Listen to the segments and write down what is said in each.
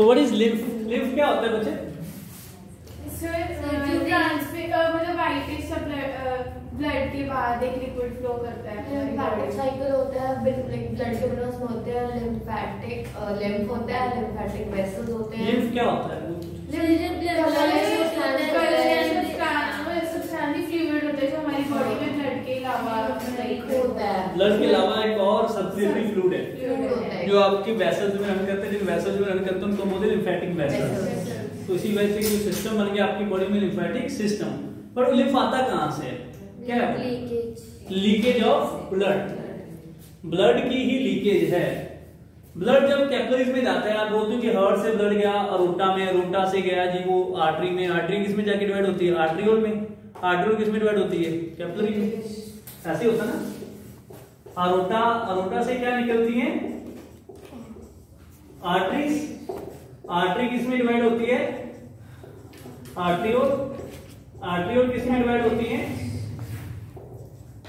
So what is lymph lymph क्या होता है बच्चे मतलब ब्लड के बाद एक लिक्विड फ्लो करता है लिम्फेटिक साइकिल होता है ब्लड के होते हैं लिम्फेटिक लिम्फ होता है लिम्फेटिक वेसल्स होते हैं लिम्फ क्या होता है फ्लूइड होता है जो हमारी बॉडी में ब्लड के अलावा होता है ब्लड के अलावा एक और सब्सिडियरी फ्लूइड है फ्लूइड होता है जो आपकी वेसल्स में रन करते हैं जिन वेसल्स में रन करते हैं उनको बोलते हैं लिम्फेटिक वेसल्स तो इसी वजह से जो सिस्टम बन गया आपकी बॉडी में लिम्फेटिक सिस्टम पर लिम्फ आता कहाँ से क्या है? लीकेज ऑफ़ ब्लड ब्लड की ही लीकेज है. ब्लड जब कैपिलरीज में जाता है आप बोलते हो कि हार्ट से ब्लड गया अरोटा में अरोटा से गया जी वो आर्टरी में आर्टरी किसमें जाके डिवाइड होती है? आर्ट्रियोल में. आर्ट्रियोल किसमें डिवाइड होती है? कैपिलरी में. ऐसे होता है ना? अरोटा अरोटा से क्या निकलती है? आर्टरीज आर्टरी किसमें डिवाइड होती है? आर्ट्रियोल आर्ट्रियोल किसमें डिवाइड होती है?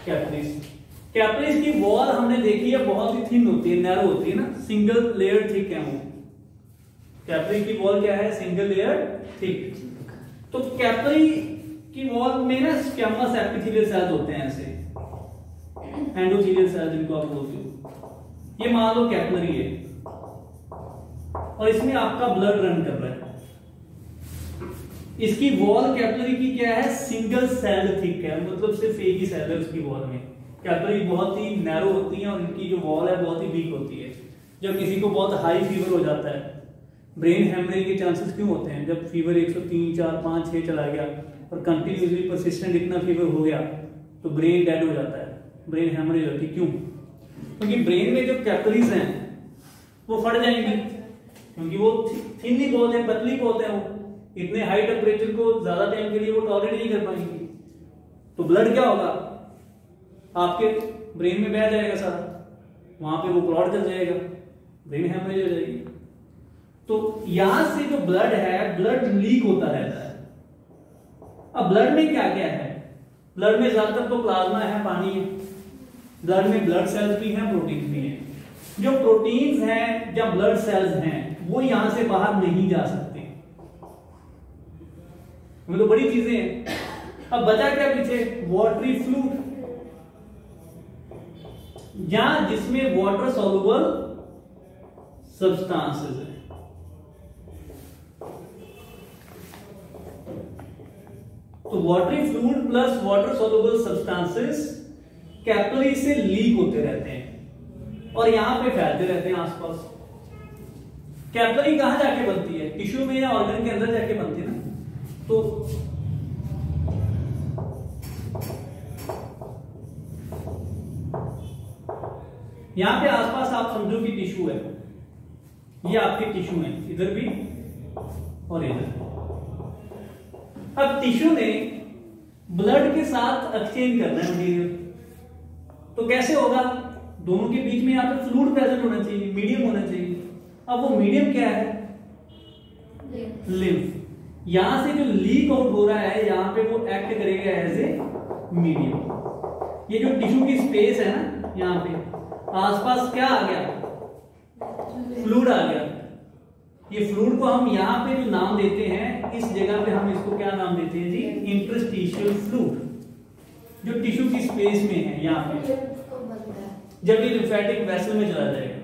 कैपरीज कैपरीज की वॉल हमने देखी है, बहुत ही थिन होती है नैरो होती है ना? सिंगल लेयर थिक है वो। कैपरी की वॉल क्या है? सिंगल लेयर थिक तो कैपरी की वॉल में ना स्क्यामस एपिथेलियल सेल्स होते हैं ऐसे। एंडोथेलियल सेल्स जिनको आप बोलते हो। ये मान लो कैपलरी है। और इसमें आपका ब्लड रन कर रहा है। इसकी वॉल कैपलरी की क्या है? सिंगल सेल थिक है। मतलब सिर्फ़ एक ही सेल है उसकी वॉल में। कैपलरी बहुत ही नैरो होती है और इनकी जो वॉल है बहुत ही वीक होती है। जब किसी को बहुत हाई फीवर हो जाता है ब्रेन हेमरेज के चांसेस क्यों होते हैं? जब फीवर 103 4 5 6 चला गया और कंटिन्यूसली परसिस्टेंट इतना फीवर हो गया तो ब्रेन डेड हो जाता है। ब्रेन हेमरेज होती है। क्यों? क्योंकि ब्रेन में जो कैपलरीज हैं, वो फट जाएँगी। क्योंकि वो थिन ही बहुत है, पतली बहुत है वो। इतने हाई टेम्परेचर को ज़्यादा टाइम के लिए वो टॉलरेट नहीं कर पाएँगी। तो ब्लड क्या होगा? आपके ब्रेन में बह जाएगा सारा। वहाँ पे वो क्लॉट चल जाएगा। ब्रेन हेमरेज हो जाएगी। तो यहाँ से जो ब्लड है ब्लड लीक होता रहता है। अब ब्लड में क्या क्या है? ब्लड में ज़्यादातर तो प्लाज्मा है, पानी है। ब्लड में ब्लड सेल्स भी हैं प्रोटीन्स भी हैं। जो प्रोटीन्स हैं या ब्लड सेल्स हैं वो यहाँ से बाहर नहीं जा सकते। तो बड़ी चीज़ें हैं। अब बचा क्या पीछे? वॉटरी फ्लूड या जिसमें वाटर सॉल्युबल सब्सटेंसेस है। तो watery fluid plus water soluble substances capillary से लीक होते रहते हैं और यहाँ पे फैलते रहते हैं आसपास। कैपिलरी कहाँ जाके बनती है? टिश्यू में या ऑर्गन के अंदर जाके बनती है ना? तो यहाँ पे आसपास आप समझो कि टिश्यू है। ये आपके टिश्यू है। इधर भी और इधर। अब टिश्यू ने ब्लड के साथ एक्सचेंज करना है मटीरियल तो कैसे होगा? दोनों के बीच में यहाँ पे फ्लूड प्रेजेंट होना चाहिए मीडियम होना चाहिए। अब वो मीडियम क्या है? लिम्फ यहाँ से जो लीक आउट हो रहा है यहाँ पे वो एक्ट करेगा एज ए मीडियम ये जो टिश्यू की स्पेस है ना यहाँ पे आसपास क्या आ गया? फ्लूड आ गया. ये फ्लूड को हम यहाँ पे जो नाम देते हैं इस जगह पे हम इसको क्या नाम देते हैं जी? इंटरस्टिशियल फ्लूड जो टिश्यू की स्पेस में है यहाँ पे। जब ये लिम्फेटिक वेसल में चला जाएगा।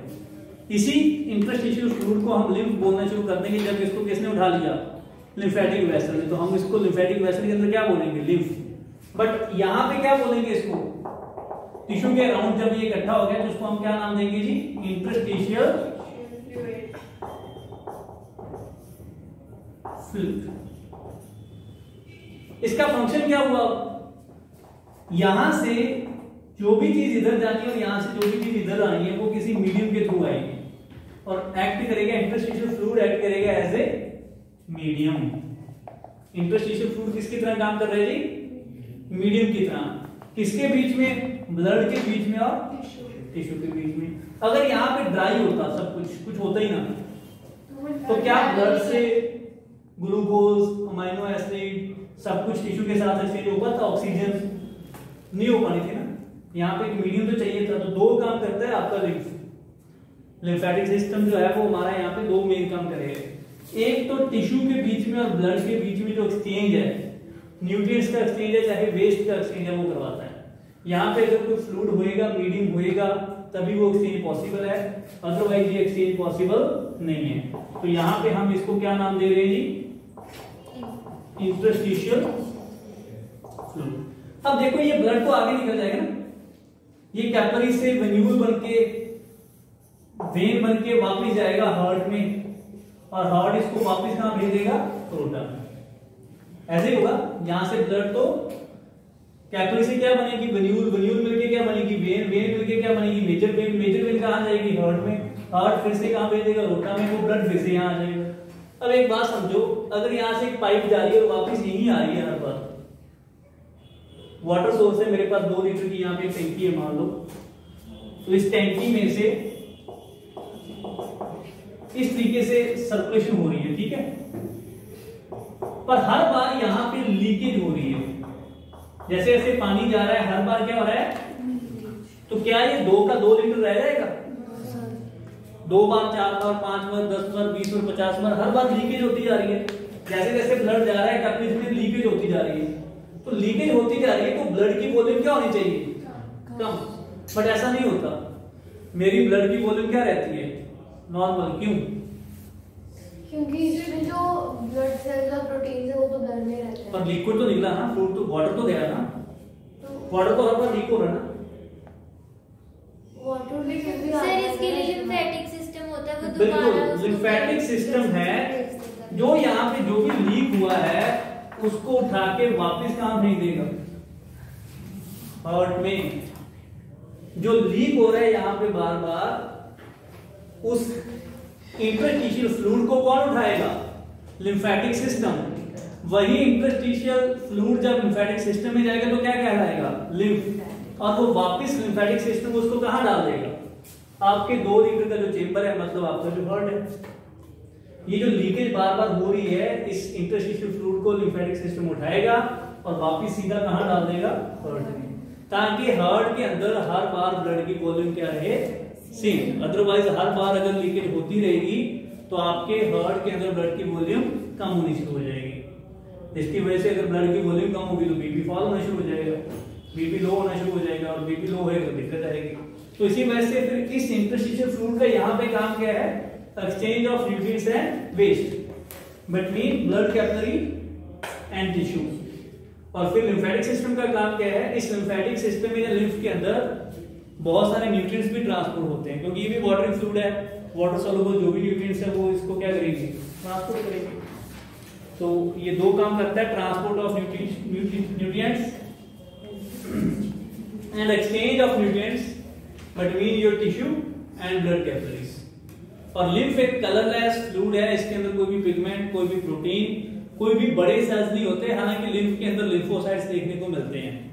इसी इंटरस्टिशियल फ्लूड को हम लिम्फ बोलना शुरू कर देंगे, जब इसको किसने उठा लिया? लिम्फेटिक वेसल तो हम इसको लिम्फेटिक वेसल के अंदर क्या बोलेंगे? लिम्फ बट यहाँ पे क्या बोलेंगे इसको? टिश्यू के अराउंड जब ये इकट्ठा हो गया तो उसको हम क्या नाम देंगे जी? इंटरस्टिशियल फ्लूइड इसका फ़ंक्शन क्या हुआ? यहाँ से जो भी चीज़ इधर जानी है और यहाँ से जो भी चीज़ इधर आनी है, वो किसी मीडियम के थ्रू आएगी। और एक्ट करेगा इंटरस्टिशियल फ्लूइड एक्ट करेगा as a medium interstitial fluid किसकी तरह काम कर रहे जी? मीडियम की तरह. किसके बीच में? ब्लड के बीच में और टिश्यू के बीच में. अगर यहाँ पे ड्राई होता सब कुछ कुछ होता ही ना। तो क्या ब्लड से ग्लूकोज अमाइनो एसिड सब कुछ टिश्यू के साथ एक्सचेंज होगा था ऑक्सीजन नहीं हो पानी थी ना? यहाँ पे एक मीडियम तो चाहिए था तो दो काम करता है आपका लिम्फ लिम्फेटिक सिस्टम जो है वो हमारा यहाँ पे दो मेन काम करेगा। एक तो टिश्यू के बीच में और ब्लड के बीच में जो एक्सचेंज है न्यूट्रिएंट्स का एक्सचेंज है, चाहे वेस्ट का एक्सचेंज है, वो करवाता है। यहाँ पे अगर कोई फ्लूड होएगा मीडियम होएगा, तभी वो एक्सचेंज पॉसिबल है अदरवाइज़ ये एक्सचेंज पॉसिबल नहीं है। तो यहाँ पे हम इसको क्या नाम दे रहे हैं जी? इंटरस्टिशियल फ्लूड अब देखो, ये ब्लड तो आगे निकल जाएगा ना। ये कैपरी से वेन्यूल बन के वेन बन के वापिस जाएगा हार्ट में और हार्ट इसको वापिस कहाँ भेजेगा? रोटा में। ऐसे होगा, यहाँ से ब्लड तो कैपरी से क्या बनेगी? वेन्यूल वेन्यूल मिलके क्या बनेगी? वेन वेन मिलके क्या बनेगी? मेजर वेन मेजर वेन कहाँ जाएगी? हार्ट में। हार्ट फिर से कहाँ भेजेगा? रोटा में। वो ब्लड फिर से यहाँ आ जाएगा। अब एक बात समझो, अगर यहाँ से एक पाइप जा रही है और वापस यहीं आ रही है हर बार वाटर सोर्स है मेरे पास, दो लीटर की यहाँ पे टैंकी है, मान लो। तो इस टैंकी में से इस तरीके से सर्कुलेशन हो रही है, ठीक है? पर हर बार यहाँ पे लीकेज हो रही है। जैसे जैसे पानी जा रहा है, हर बार क्या हो रहा है? तो क्या ये दो का दो लीटर रह जाएगा? दो बार, चार बार, पाँच बार, दस बार, बीस बार, पचास बार, हर बार लीकेज होती जा रही है। जैसे जैसे ब्लड जा रहा है कपड़े में लीकेज होती जा रही है। तो लीकेज होती जा रही है तो ब्लड की वॉल्यूम क्या होनी चाहिए? कम। बट ऐसा नहीं होता। मेरी ब्लड की वॉल्यूम क्या रहती है? नॉर्मल क्यों? क्योंकि इसमें जो ब्लड सेल्स और प्रोटीन है वो तो ब्लड में रहते पर लिक्विड तो निकला ना फ्लूड तो वाटर तो गया ना। तो वाटर तो हर बार लीक हो रहा है ना। वाटर भी सर इसके लिए लिम्फेटिक सिस्टम होता है वो दोबारा बिल्कुल लिम्फेटिक सिस्टम है जो यहाँ पे जो भी लीक हुआ है उसको उठा के वापस काम नहीं देगा? हार्ट में। जो लीक हो रहा है यहाँ पे बार बार उस इंटरस्टिशियल फ्लूइड को कौन उठाएगा? लिम्फेटिक सिस्टम वही इंटरस्टिशियल फ्लूइड जब लिम्फेटिक सिस्टम में जाएगा तो क्या कहलाएगा? लिम्फ और वो वापस लिम्फेटिक सिस्टम उसको कहाँ डाल देगा? आपके दो लीटर का जो चेंबर है मतलब आपका जो हर्ट है, ये जो लीकेज बार बार हो रही है, इस इंटरस्टिशियल फ्लूड को लिम्फेटिक सिस्टम उठाएगा और वापिस सीधा कहाँ डाल देगा? हार्ट में। ताकि हार्ट के अंदर हर बार ब्लड की वॉल्यूम क्या रहे? सेम अदरवाइज़ हर बार अगर लीकेज होती रहेगी तो आपके हार्ट के अंदर ब्लड की वॉल्यूम कम होनी शुरू हो जाएगी। इसकी वजह से अगर ब्लड की वॉल्यूम कम होगी तो बीपी फॉल होना शुरू हो जाएगा। बीपी लो होना शुरू हो जाएगा और बीपी लो होएगा तो दिक्कत आएगी। तो इसी वजह से फिर इस इंटरस्टिशियल फ्लूइड का यहाँ पे काम क्या है? Exchange of nutrients and waste between blood capillary and tissue और फिर लिम्फेटिक सिस्टम का काम क्या है? इस लिम्फेटिक सिस्टम में लिम्फ के अंदर बहुत सारे न्यूट्रिएंट्स भी ट्रांसपोर्ट होते हैं, क्योंकि ये भी वाटर फ्लूइड है वाटर सॉल्युबल जो भी न्यूट्रिएंट्स है वो इसको क्या करेंगे? ट्रांसपोर्ट करेगी। तो ये दो काम करता है transport of nutrients and exchange of nutrients between your tissue and blood capillaries और लिम्फ एक कलरलेस फ्लूइड है, इसके अंदर कोई भी पिगमेंट कोई भी प्रोटीन कोई भी बड़े सेल्स नहीं होते, हालाँकि लिम्फ के अंदर लिम्फोसाइट्स देखने को मिलते हैं।